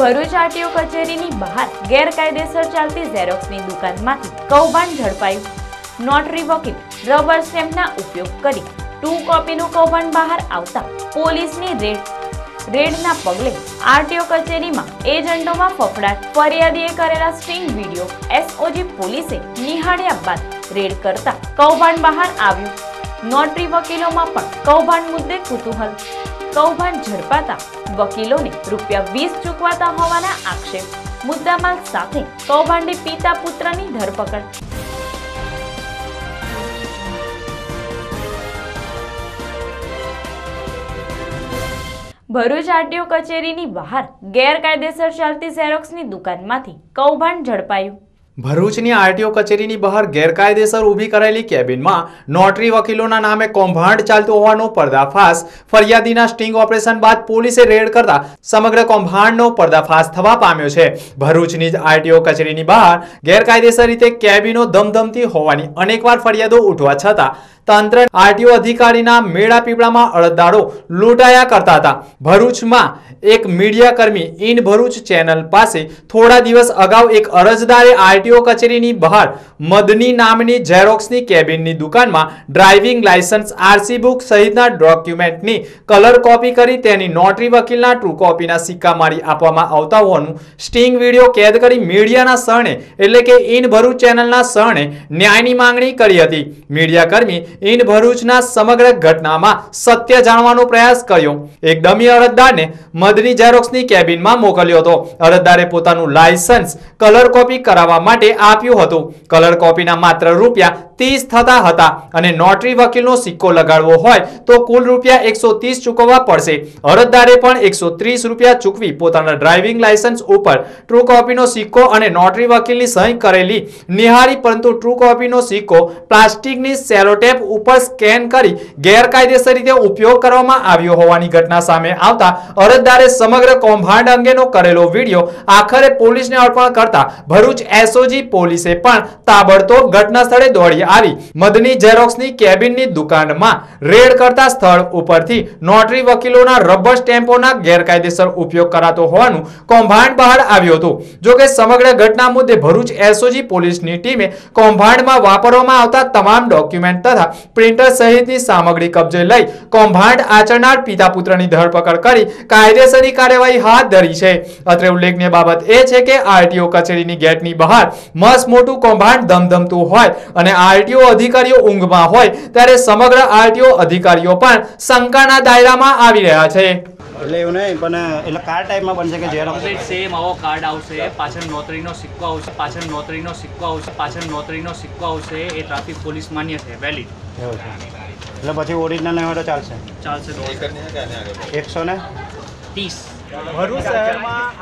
Bharuch RTO કચેરીની બહાર ગેરકાયદેસર ચાલતી ઝેરોક્સની દુકાનમાંથી કૌભાંડ ઝડપાયું. નોટરી વકીલ રબર સ્ટેમ્પના ઉપયોગ કરી ટુ કોપીનું કૌભાંડ બહાર આવતા પોલીસની રેડ, રેડના પગલે આરટીઓ કચેરીમાં એજન્ટોમાં ફફડાટ. ફરિયાદીએ કરેલા સ્ટ્રિંગ વીડિયો એસઓજી પોલીસે નિહાળ્યા બાદ રેડ કરતા કૌભાંડ બહાર આવ્યું. નોટરી વકીલોમાં પણ કૌભાંડ મુદ્દે કુતૂહલ કૌભાંડ ઝડપાતા વકીલોને રૂપિયા વીસ ચૂકવાતા હોવાના આક્ષેપ. મુદ્દામાલ સાથે કૌભાંડી પિતા પુત્રની ધરપકડ. ભરૂચ આરટીઓ કચેરીની બહાર ગેરકાયદેસર ચાલતી ઝેરોક્સની દુકાનમાંથી કૌભાંડ ઝડપાયું. ભરૂચની આરટીઓ કચેરીની બહાર ગેરકાયદેસર ઊભી કરાયેલી કેબિનમાં નોટરી વકીલોના નામે કૌભાંડ ચાલતું હોવાનો પર્દાફાશ. ફરિયાદીના સ્ટિંગ ઓપરેશન બાદ પોલીસે રેડ કરતા સમગ્ર કૌભાંડનો પર્દાફાશ થવા પામ્યો છે. ભરૂચની જ આરટીઓ કચેરીની બહાર ગેરકાયદેસર રીતે કેબિનો ધમધમતી હોવાની અનેકવાર ફરિયાદો ઉઠવા છતાં તંત્ર આરટીઓ અધિકારીના મેળા પીપળામાં અડદાડો લૂંટાયા કરતા હતા. ભરૂચમાં એક મીડિયા કર્મી ઇન ભરૂચ ચેનલ પાસે થોડા દિવસ અગાઉ એક અરજદારે આરટીઓ કચેરીની બહાર મદની નામની ઝેરોક્સની કેબિનની દુકાનમાં ડ્રાઇવિંગ લાયસન્સ આરસી બુક સહિતના ડોક્યુમેન્ટની કલર કોપી કરી તેની નોટરી વકીલના ટ્રુ કોપીના સિક્કા મારી આપવામાં આવતા હોવાનું સ્ટિંગ વીડિયો કેદ કરી મીડિયાના સરણે એટલે કે ઇન ભરૂચ ચેનલના સરણે ન્યાયની માંગણી કરી હતી. મીડિયા કર્મી ઇન ભરૂચના સમગ્ર ઘટનામાં સત્ય જાણવાનો પ્રયાસ કર્યો. એક ડમી અરજદારને મદની ઝેરોક્સની કેબિનમાં મોકલ્યો હતો. અરજદારે પોતાનું લાયસન્સ કલર કોપી કરાવવા માટે આપ્યું હતું. કલર કોપીના માત્ર રૂપિયા ત્રીસ થતા હતા અને નોટરી વકીલનો સિક્કો લગાડવો હોય તો કુલ રૂપિયા એકસો ત્રીસ ચૂકવવા પડશે. અરજદારે પણ એકસો ત્રીસ રૂપિયા ચૂકવી પોતાના ડ્રાઇવિંગ લાયસન્સ ઉપર ટ્રુ કોપીનો સિક્કો અને નોટરી વકીલની સહી કરેલી નિહાળી પરંતુ ટ્રુ કોપીનો સિક્કો પ્લાસ્ટિકની સેલોટેપ ઉપર સ્કેન કરી ગેરકાયદેસર રીતે ઉપયોગ કરવામાં આવ્યો હોવાની ઘટના સામે આવતા અરજદારે સમગ્ર કૌભાંડ અંગેનો કરેલો વીડિયો આખરે પોલીસને અર્પણ કરતા ભરૂચ એસઓજી પોલીસે પણ તાબડતોબ ઘટના સ્થળે દોડી આવી. મદની ઝેરોક્સની કેબિનની દુકાનમાં રેડ કરતા સ્થળ ઉપરથી નોટરી વકીલોના રબર સ્ટેમ્પોના ગેરકાયદેસર ઉપયોગ કરાતો હોવાનું કૌભાંડ બહાર આવ્યું હતું. જોકે સમગ્ર ઘટના મુદ્દે ભરૂચ એસઓજી પોલીસની ટીમે કૌભાંડમાં વાપરવામાં આવતા તમામ ડોક્યુમેન્ટ તથા પ્રિન્ટર સહિતની સામગ્રી કબજે લઈ કૌભાંડ આચરનાર પિતા પુત્રની ધરપકડ કરી કાયદેસરની કાર્યવાહી હાથ ધરી છે. અત્રે ઉલ્લેખનીય બાબત એ છે કે આરટીઓ કચેરીની ગેટની બહાર મસ્ત મોટું કૌભાંડ ધમધમતું હોય અને આરટીઓ અધિકારીઓ ઊંઘમાં હોય ત્યારે સમગ્ર આરટીઓ અધિકારીઓ પણ શંકાના દાયરામાં આવી રહ્યા છે. એટલે એવું નહીં પણ એટલે કાર્ડ ટાઈપમાં બનશે કે ઝેરોક્સ સેમ આવો કાર્ડ આવશે પાછળ નોતરીનો સિક્કો આવશે પાછળ નોતરીનો સિક્કો આવશે પાછળ નોતરીનો સિક્કો આવશે એ ટ્રાફિક પોલીસ માન્ય છે વેલિડ એવું છે. એટલે પછી ઓરિજિનલ નહીં હોય તો ચાલશે. ચાલશે એકસો ને? ત્રીસ. ભરૂચ શહેરમાં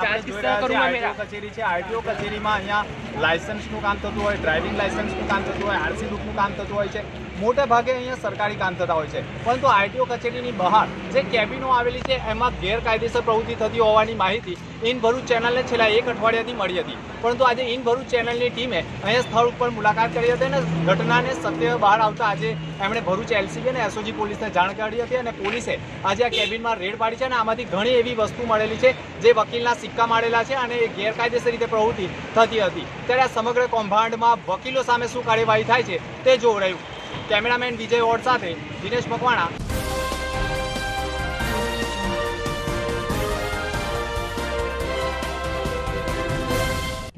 કચેરી છે આરટીઓ કચેરીમાં અહીંયા લાયસન્સનું કામ થતું હોય ડ્રાઇવિંગ લાયસન્સનું કામ થતું હોય આરસી બુકનું કામ થતું હોય છે. મોટા ભાગે અહીંયા સરકારી કામ થતા હોય છે. પરંતુ આરટીઓ કચેરીની બહાર જે કેબિનો આવેલી છે એમાં ગેરકાયદેસર પ્રવૃત્તિ થતી હોવાની માહિતી ઇન ભરૂચ ચેનલને છેલ્લા એક અઠવાડિયાથી મળી હતી. પરંતુ આજે ઇન ભરૂચ ચેનલની ટીમે અહીંયા સ્થળ ઉપર મુલાકાત કરી હતી અને ઘટનાને સત્ય બહાર આવતા આજે એમણે ભરૂચ એલસીબી અને એસઓજી પોલીસને જાણ કરી હતી અને પોલીસે આજે આ કેબિનમાં રેડ પાડી છે અને આમાંથી ઘણી એવી વસ્તુ મળેલી છે, જે વકીલના સિક્કા મારેલા છે અને ગેરકાયદેસર રીતે પ્રવૃત્તિ થતી હતી. ત્યારે આ સમગ્ર કૌભાંડમાં વકીલો સામે શું કાર્યવાહી થાય છે, તે જોવું રહ્યું. કેમેરામેન વિજય ઓડ સાથે દિનેશ મકવાણા.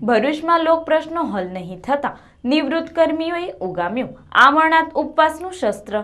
ભરૂચમાં લોક પ્રશ્નો હલ નહીં થતા નિવૃત્ત કર્મીઓએ ઉગામ્યું આમરણાથ ઉપવાસનું શસ્ત્ર.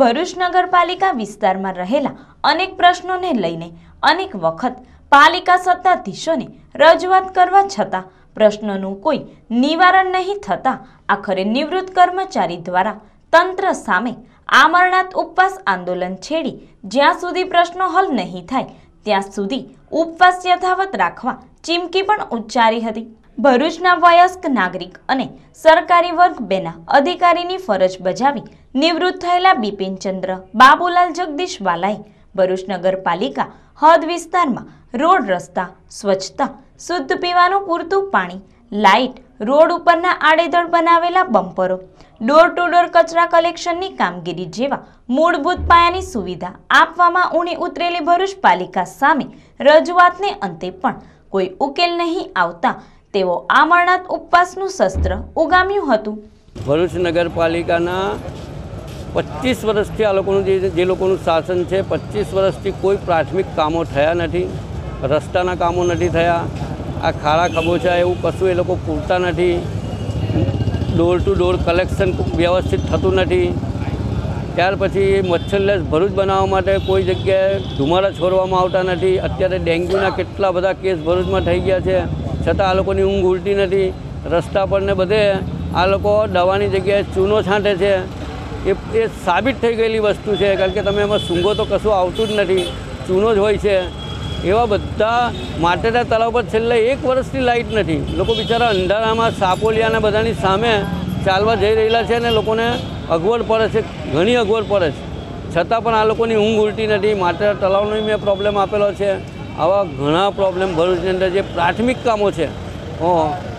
ભરૂચ નગરપાલિકા વિસ્તારમાં રહેલા અનેક પ્રશ્નોને લઈને અનેક વખત પાલિકા સત્તાધીશોને રજૂઆત કરવા છતાં પ્રશ્નોનું કોઈ નિવારણ નહીં થતા આખરે નિવૃત્ત કર્મચારી દ્વારા તંત્ર સામે આમરણાથ ઉપવાસ આંદોલન છેડી જ્યાં સુધી પ્રશ્નો હલ નહીં થાય, ત્યાં સુધી ઉપવાસ યથાવત રાખવા ચીમકી પણ ઉચ્ચારી હતી. ભરૂચના વયસ્ક નાગરિક અને સરકારી વર્ગ બેના અધિકારીની ફરજ બજાવી નિવૃત્ત થયેલા બિપિનચંદ્ર બાબુલાલ જગદીશ વાલાએ ભરૂચ નગરપાલિકા હદ વિસ્તારમાં રોડ રસ્તા, સ્વચ્છતા, શુદ્ધ પીવાનું પૂરતું પાણી, લાઇટ, રોડ ઉપરના આડેધડ બનાવેલા બમ્પરો, ડોર ટુ ડોર કચરા કલેક્શનની કામગીરી જેવા મૂળભૂત પાયાની સુવિધા આપવામાં ઊણી ઉતરેલી ભરૂચ પાલિકા સામે રજૂઆતને અંતે પણ કોઈ ઉકેલ નહીં આવતા તેઓ આમરનાથ ઉપવાસનું શસ્ત્ર ઉગામ્યું હતું. ભરૂચ નગરપાલિકાના પચીસ વર્ષથી આ લોકોનું જે જે લોકોનું શાસન છે, પચીસ વર્ષથી કોઈ પ્રાથમિક કામો થયા નથી, રસ્તાના કામો નથી થયા, આ ખાડા ખબોચા એવું કશું એ લોકો પૂરતા નથી, ડોર ટુ ડોર કલેક્શન વ્યવસ્થિત થતું નથી. ત્યાર પછી મચ્છરલેસ ભરૂચ બનાવવા માટે કોઈ જગ્યાએ ધુમાડા છોડવામાં આવતા નથી. અત્યારે ડેન્ગ્યુના કેટલા બધા કેસ ભરૂચમાં થઈ ગયા છે. છતાં આ લોકોની ઊંઘ ઉલટી નથી. રસ્તા પર ને બધે આ લોકો દવાની જગ્યાએ ચૂનો છાંટે છે. એ એ સાબિત થઈ ગયેલી વસ્તુ છે, કારણ કે તમે એમાં સૂંઘો તો કશું આવતું જ નથી, ચૂનો જ હોય છે. એવા બધા માટેના તળાવ પર છેલ્લા એક વર્ષથી લાઇટ નથી. લોકો બિચારા અંધારામાં સાપોલિયાના બધાની સામે ચાલવા જઈ રહેલા છે અને લોકોને અગવડ પડે છે, ઘણી અગવડ પડે છે. છતાં પણ આ લોકોની ઊંઘ ઉલટી નથી. માટેના તળાવનો મેં પ્રોબ્લેમ આપેલો છે. આવા ઘણા પ્રોબ્લેમ ભરૂચની અંદર જે પ્રાથમિક કામો છે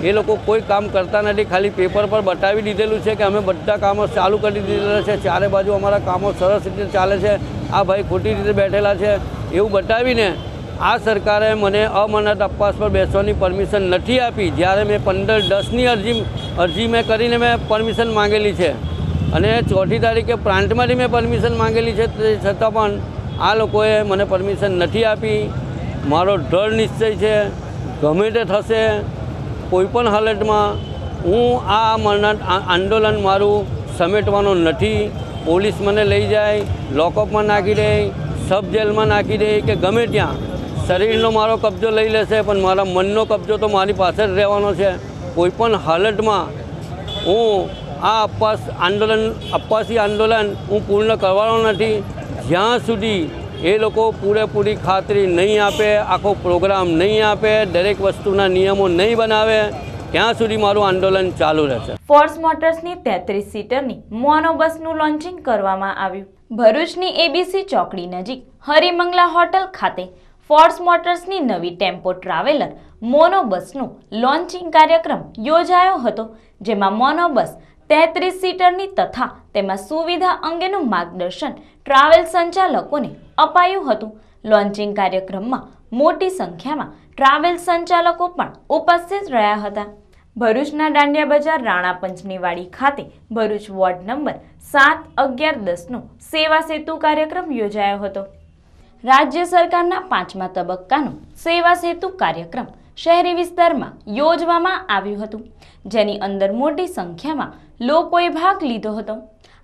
એ લોકો કોઈ કામ કરતા નથી. ખાલી પેપર પર બતાવી દીધેલું છે કે અમે બધા કામો ચાલુ કરી દીધેલા છે. ચારે બાજુ અમારા કામો સરસ રીતે ચાલે છે. આ ભાઈ ખોટી રીતે બેઠેલા છે. એવું બતાવીને આ સરકારે મને અમરનાથ અપવાસ પર બેસવાની પરમિશન નથી આપી. જ્યારે મેં પંદર દસની અરજી અરજી મેં કરીને મેં પરમિશન માંગેલી છે. અને ચોથી તારીખે પ્રાંતમાંથી મેં પરમિશન માંગેલી છે. તે છતાં પણ આ લોકોએ મને પરમિશન નથી આપી. મારો દ્રઢ નિશ્ચય છે. ગમે તે થશે કોઈપણ હાલતમાં હું આ આ- આંદોલન મારું સમેટવાનો નથી. પોલીસ મને લઈ જાય, લોકઅપમાં નાખી દે, સબ જેલમાં નાખી દે કે ગમે ત્યાં. શરીરનો મારો કબજો લઈ લેશે, પણ મારા મનનો કબજો તો મારી પાસે જ રહેવાનો છે. કોઈપણ હાલતમાં હું આ અપવાસ આંદોલન અપવાસી આંદોલન હું પૂર્ણ કરવાનો નથી. જ્યાં સુધી એ લોકો પૂરેપૂરી ખાતરી નહીં આપે, આખો પ્રોગ્રામ નહીં આપે, દરેક વસ્તુના નિયમો નહીં બનાવે, ત્યાં સુધી મારું આંદોલન ચાલુ રહેશે. ફોર્સ મોટર્સની તેત્રીસ સીટરની મોનો બસનું લોન્ચિંગ કરવામાં આવ્યું. ભરૂચની એબીસી ચોકડી નજીક હરિમંગલા હોટલ ખાતે ફોર્સ મોટર્સની નવી ટેમ્પો ટ્રાવેલર મોનો બસનું લોન્ચિંગ કાર્યક્રમ યોજાયો હતો, જેમાં મોનો બસ તેત્રીસ સીટરની તથા તેમાં સુવિધા અંગેનું માર્ગદર્શન ટ્રાવેલ સંચાલકોને અપાયું હતું. લોન્ચિંગ કાર્યક્રમમાં મોટી સંખ્યામાં ટ્રાવેલ સંચાલકો પણ ઉપસ્થિત રહ્યા હતા. ભરૂચના દાંડિયા બજાર રાણા પંચનીવાડી ખાતે ભરૂચ વોર્ડ નંબર સાત અગિયાર દસનો સેવા સેતુ કાર્યક્રમ યોજાયો હતો. રાજ્ય સરકારના પાંચમા તબક્કાનો સેવા સેતુ કાર્યક્રમ શહેરી વિસ્તારમાં યોજવામાં આવ્યું હતું, જેની અંદર મોટી સંખ્યામાં લોકોએ ભાગ લીધો હતો.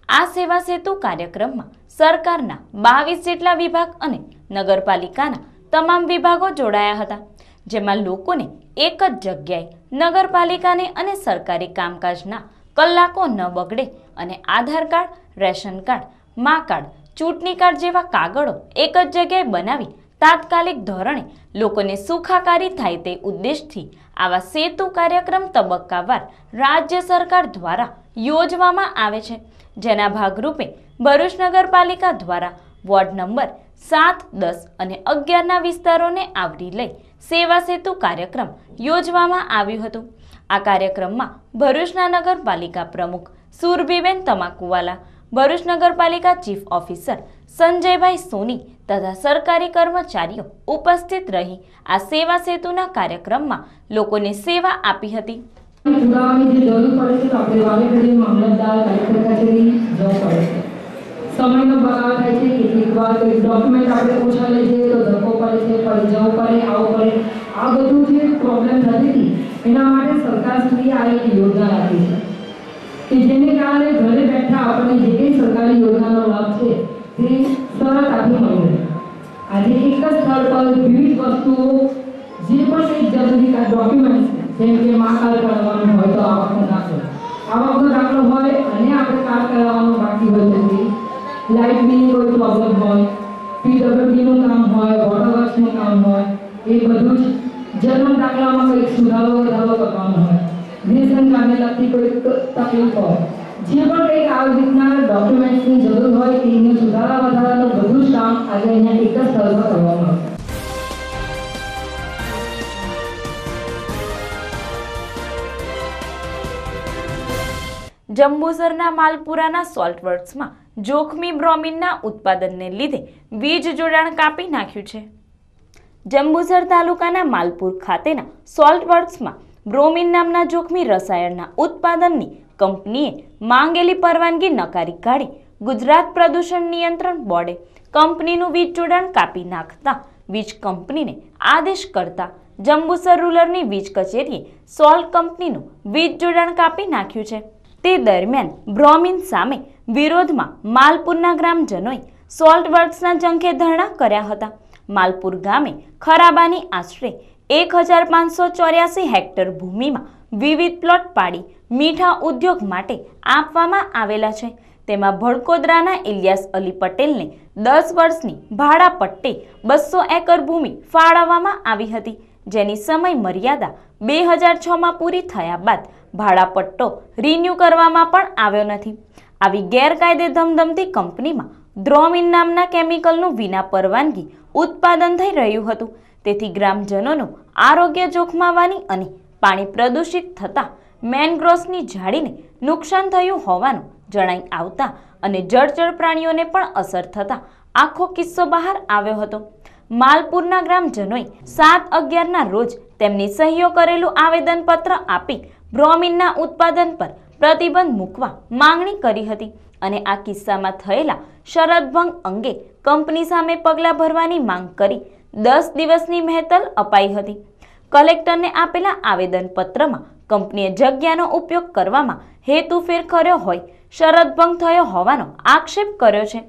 આ સેવા સેતુ કાર્યક્રમમાં સરકારના બાવીસ જેટલા વિભાગ અને નગરપાલિકાના તમામ વિભાગો જોડાયા હતા, જેમાં લોકોને એક જ જગ્યાએ નગરપાલિકાને અને સરકારી કામકાજના કલાકો ન બગડે અને Aadhaar card, ration card, Maa card, ચૂંટણી કાર્ડ જેવા કાગળો એક જ જગ્યાએ બનાવી તાત્કાલિક ધોરણે લોકોને સુખાકારી થાય તે ઉદ્દેશથી આવા સેતુ કાર્યક્રમ તબક્કાવાર રાજ્ય સરકાર દ્વારા યોજવામાં આવે છે. જેના ભાગરૂપે ભરૂચ નગરપાલિકા દ્વારા વોર્ડ નંબર સાત, દસ અને અગિયારના વિસ્તારોને આવરી લઈ સેવા સેતુ કાર્યક્રમ યોજવામાં આવ્યું હતું. આ કાર્યક્રમમાં ભરૂચના નગરપાલિકા પ્રમુખ સુરભીબેન તમાકુવાલા, ભરૂચ નગરપાલિકા ચીફ ઓફિસર સંજયભાઈ સોની તથા સરકારી કર્મચારીઓ ઉપસ્થિત રહી આ સેવા સેતુના કાર્યક્રમમાં લોકોને સેવા આપી હતી. સમયનો બગાડ થાય છે, કેટલીક વાર કોઈ ડોક્યુમેન્ટ આપણે ઓછા લઈ જઈએ તો ધક્કો પડે છે ફરી જવું પડે, આવું પડે. આ બધું જે પ્રોબ્લેમ થતી એના માટે સરકાર સુધી આ એક યોજના રાખી છે. કે જેને કારણે ઘરે બેઠા આપણને જે કંઈ સરકારી યોજનાનો લાભ છે, તે સરળતાથી મળી આજે એક જ સ્થળ પર વિવિધ વસ્તુઓ, જે પણ કંઈક જરૂરી ડોક્યુમેન્ટ જેમ કે મા કરવાનું હોય તો આવકનો દાખલો આવકનો દાખલો હોય અને આપણે કામ કરાવવાનું બાકી હોય તો લાઇટ બિલની કોઈ પ્રોબ્લેમ હોય પીડબ્લ્યુડીનું કામ હોય વોટર વર્ક્સનું કામ હોય, એ બધું જ જન્મ દાખલામાં કંઈક સુધારો વધારો કરવાનો હોય. રેશન કાર્ડને લગતી કોઈક તકલીફ હોય. જે પણ કંઈક આવી રીતના ડોક્યુમેન્ટ્સની જરૂર હોય, એને સુધારા વધારાનું બધું જ કામ આજે અહીંયા એક જ સ્થળ પર કરવામાં આવશે જંબુસરના માલપુરાના સોલ્ટ વર્ક્સમાં જોખમી બ્રોમિનના ઉત્પાદનને લીધે વીજ જોડાણ કાપી નાખ્યું છે. જંબુસર તાલુકાના માલપુર ખાતેના સોલ્ટ વર્ક્સમાં બ્રોમિન નામના જોખમી રસાયણના ઉત્પાદનની કંપનીએ માંગેલી પરવાનગી નકારી કાઢી. ગુજરાત પ્રદૂષણ નિયંત્રણ બોર્ડે કંપનીનું વીજ જોડાણ કાપી નાખતા વીજ કંપનીને આદેશ કરતા જંબુસર રૂલરની વીજ કચેરીએ સોલ્ટ કંપનીનું વીજ જોડાણ કાપી નાખ્યું છે. તે દરમિયાન બ્રોમિન સામે વિરોધમાં માલપુરના ગ્રામજનોએ સોલ્ટ વર્ક્સના જંખે ધરણા કર્યા હતા. માલપુર ગામે ખરાબાની આશરે એક હજાર પાંચસો ચોર્યાસી હેક્ટર ભૂમિમાં વિવિધ પ્લોટ પાડી મીઠા ઉદ્યોગ માટે આપવામાં આવેલા છે. તેમાં ભડકોદરાના ઇલિયાસ અલી પટેલને દસ વર્ષની ભાડા પટ્ટે બસો એકર ભૂમિ ફાળવવામાં આવી હતી. જેની સમય મર્યાદા બે હજાર છમાં પૂરી થયા બાદ ભાડાપટ્ટો રિન્યૂ કરવામાં પણ આવ્યો નથી. આવી ગેરકાયદે ધમધમતી કંપનીમાં દ્રોમિન નામના કેમિકલનું વિના પરવાનગી ઉત્પાદન થઈ રહ્યું હતું. તેથી ગ્રામજનોનું આરોગ્ય જોખમાવાની અને પાણી પ્રદૂષિત થતાં મેનગ્રોવ્સની ઝાડીને નુકસાન થયું હોવાનું જણાઈ આવતા અને જળચર પ્રાણીઓને પણ અસર થતા આખો કિસ્સો બહાર આવ્યો હતો. માલપુરના ગ્રામજનોએ સાત અગિયારના રોજ તેમની સહીઓ કરેલું આવેદનપત્ર આપી બ્રોમિનના ઉત્પાદન પર પ્રતિબંધ મૂકવા માંગણી કરી હતી અને આ કિસ્સામાં થયેલા શરદભંગ અંગે કંપની સામે પગલાં ભરવાની માંગ કરી દસ દિવસની મહેતલ અપાઈ હતી. કલેક્ટરને આપેલા આવેદનપત્રમાં કંપનીએ જગ્યાનો ઉપયોગ કરવામાં હેતુફેર કર્યો હોય શરતભંગ થયો હોવાનો આક્ષેપ કર્યો છે.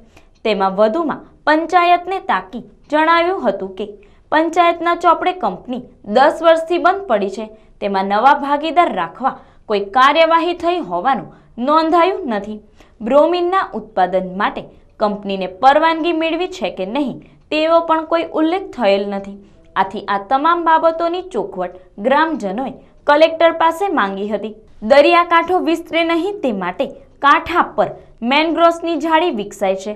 તેમાં વધુમાં પંચાયતને તાકી જણાવ્યું હતું કે, પંચાયતના ચોપડે કંપની દસ વર્ષથી બંધ પડી છે. તેમાં નવા ભાગીદાર રાખવા કોઈ કાર્યવાહી થઈ હોવાનું નોંધાયું નથી. બ્રોમિનના ઉત્પાદન માટે કંપનીને પરવાનગી મેળવી છે કે નહીં, તેવો પણ કોઈ ઉલ્લેખ થયેલ નથી. આથી આ તમામ બાબતોની ચોખવટ ગ્રામજનોએ કલેક્ટર પાસે માંગી હતી. દરિયાકાંઠો વિસ્તરે નહીં તે માટે કાંઠા પર મેનગ્રોવ્સની જાળી વિકસાય છે.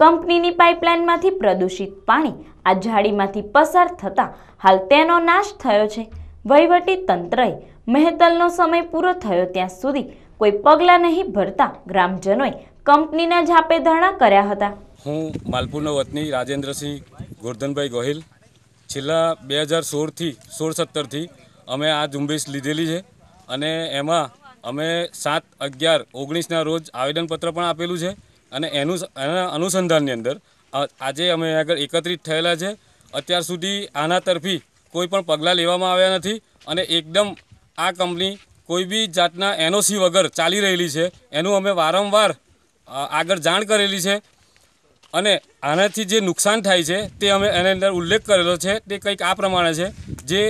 કંપનીની પાઇપલાઇનમાંથી પ્રદૂષિત પાણી આ જાળીમાંથી પસાર થતાં હાલ તેનો નાશ થયો છે. વહીવટી તંત્રએ મહેતલનો સમય પૂરો થયો ત્યાં સુધી કોઈ પગલાં નહીં ભરતા ગ્રામજનોએ કંપનીના ઝાપે ધરણા કર્યા હતા. હું માલપુરનો વતની રાજેન્દ્રસિંહ ગોરધનભાઈ ગોહિલ છેલ્લા બે હજાર સોળથી, સોળ સત્તરથી અમે આ ઝુંબેશ લીધેલી છે અને એમાં અમે સાત અગિયાર ઓગણીસના રોજ આવેદનપત્ર પણ આપેલું છે અને એનું એના અનુસંધાનની અંદર આજે અમે આગળ એકત્રિત થયેલા છે. અત્યાર સુધી આના તરફી કોઈ પણ પગલાં લેવામાં આવ્યા નથી અને એકદમ આ કંપની કોઈ બી જાતના એનઓસી વગર ચાલી રહેલી છે એનું અમે વારંવાર આગળ જાણ કરેલી છે અને આનાથી જે નુકસાન થાય છે તે અમે એની અંદર ઉલ્લેખ કરેલો છે તે કંઈક આ પ્રમાણે છે. જે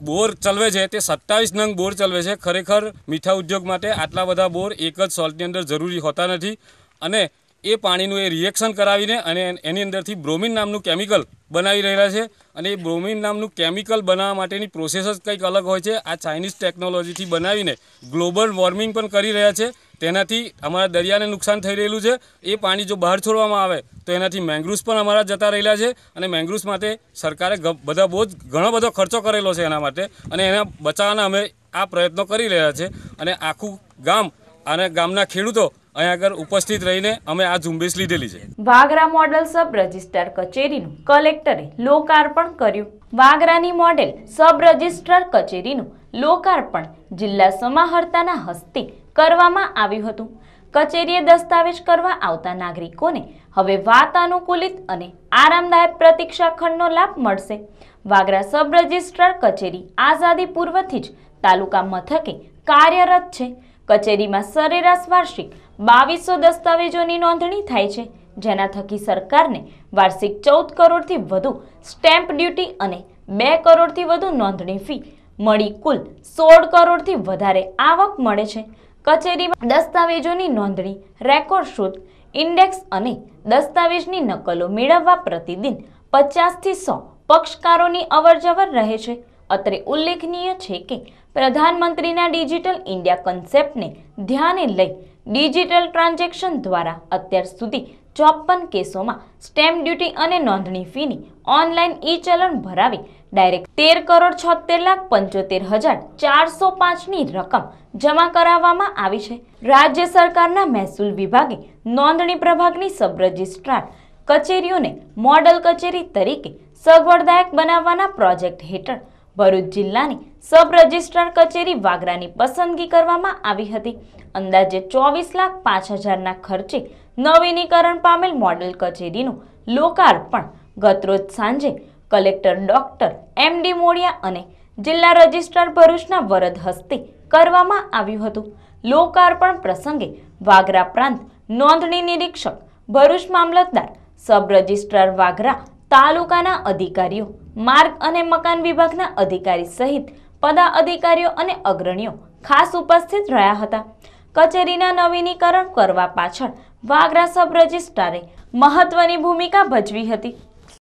બોર ચલવે છે, તે સત્તાવીસ નંગ બોર ચલવે છે. ખરેખર મીઠા ઉદ્યોગ માટે આટલા બધા બોર એક જ સોલ્ટની અંદર જરૂરી હોતા નથી. અને એ પાણીનું એ રિએક્શન કરાવીને અને એની અંદરથી બ્રોમિન નામનું કેમિકલ બનાવી રહેલા છે. અને એ બ્રોમિન નામનું કેમિકલ બનાવવા માટેની પ્રોસેસ જ કંઈક અલગ હોય છે. આ ચાઇનીઝ ટેકનોલોજીથી બનાવીને ગ્લોબલ વોર્મિંગ પણ કરી રહ્યા છે. તેનાથી અમારા દરિયાને નુકસાન થઈ રહેલું છે. એ પાણી જો બહાર છોડવામાં આવે, તો એનાથી મેંગ્રુવ્સ પણ અમારા જતા રહેલા છે. અને મેંગ્રુવ્સ માટે સરકારે બધા બહુ જ ઘણો બધો ખર્ચો કરેલો છે એના માટે. અને એના બચાવવાના અમે આ પ્રયત્નો કરી રહ્યા છે. અને આખું ગામ અને ગામના ખેડૂતો અહીંયા આગળ ઉપસ્થિત રહીને અમે આ ઝુંબેશ લીધેલી છે. વાગરા મોડલ સબ રજિસ્ટ્રાર કચેરીનું કલેક્ટરે લોકાર્પણ કર્યું. વાગરાની મોડેલ સબ રજિસ્ટ્રાર કચેરીનું લોકાર્પણ જિલ્લા સમાહર્તાના હસ્તે કરવામાં આવ્યું હતું. કચેરીએ દસ્તાવેજ કરવા આવતા નાગરિકોને હવે વાતાનુકૂલિત અને આરામદાયક પ્રતીક્ષા ખંડનો લાભ મળશે. વાગરા સબ રજિસ્ટ્રાર કચેરી આઝાદી પૂર્વથી જ તાલુકા મથકે કાર્યરત છે. કચેરીમાં સરેરાશ વાર્ષિક બાવીસો દસ્તાવેજોની નોંધણી થાય છે, જેના થકી સરકારને વાર્ષિક ચૌદ કરોડથી વધુ સ્ટેમ્પ ડ્યુટી અને બે કરોડથી વધુ નોંધણી ફી મળી કુલ સોળ કરોડથી વધારે આવક મળે છે. કચેરીમાં દસ્તાવેજોની નોંધણી, રેકોર્ડ શોધ, ઇન્ડેક્સ અને દસ્તાવેજની નકલો મેળવવા પ્રતિદિન પચાસથી સો પક્ષકારોની અવરજવર રહે છે. અત્રે ઉલ્લેખનીય છે કે પ્રધાનમંત્રીના ડિજિટલ ઇન્ડિયા કન્સેપ્ટને ધ્યાને લઈ ડિજિટલ ટ્રાન્ઝેક્શન દ્વારા અત્યાર સુધી ચોપન કેસોમાં સ્ટેમ્પ ડ્યુટી અને નોંધણી ફીની ઓનલાઈન ઈ ચલણ ભરાવી ડાયરેક્ટ તેર કરોડ છોતેર લાખ પંચોતેર હજાર ચારસો પાંચની રકમ જમા કરાવવામાં આવી છે. રાજ્ય સરકારના મહેસૂલ વિભાગે નોંધણી પ્રભાગની સબ રજિસ્ટ્રાર કચેરીઓને મોડલ કચેરી તરીકે સગવડદાયક બનાવવાના પ્રોજેક્ટ હેઠળ ભરૂચ જિલ્લાની સબ રજિસ્ટ્રાર કચેરી વાગરાની પસંદગી કરવામાં આવી હતી. અંદાજે ચોવીસ લાખ પાંચ હજારના ખર્ચે નવીનીકરણ પામેલ મોડેલ કચેરીનું લોકાર્પણ ગતરોજ સાંજે collector doctor M D Modia અને જિલ્લા રજિસ્ટ્રાર ભરૂચના વરદ હસ્તે કરવામાં આવ્યું હતું. લોકાર્પણ પ્રસંગે વાગરા પ્રાંત નોંધણી નિરીક્ષક, ભરૂચ મામલતદાર, સબ રજિસ્ટ્રાર વાગરા તાલુકાના અધિકારીઓ, માર્ગ અને મકાન વિભાગના અધિકારી સહિત પદા અધિકારીઓ અને અગ્રણીઓ ખાસ ઉપસ્થિત રહ્યા હતા. કચેરીના નવીનીકરણ કરવા પાછળ વાગરા સબ રજિસ્ટ્રારે મહત્વની ભૂમિકા ભજવી હતી.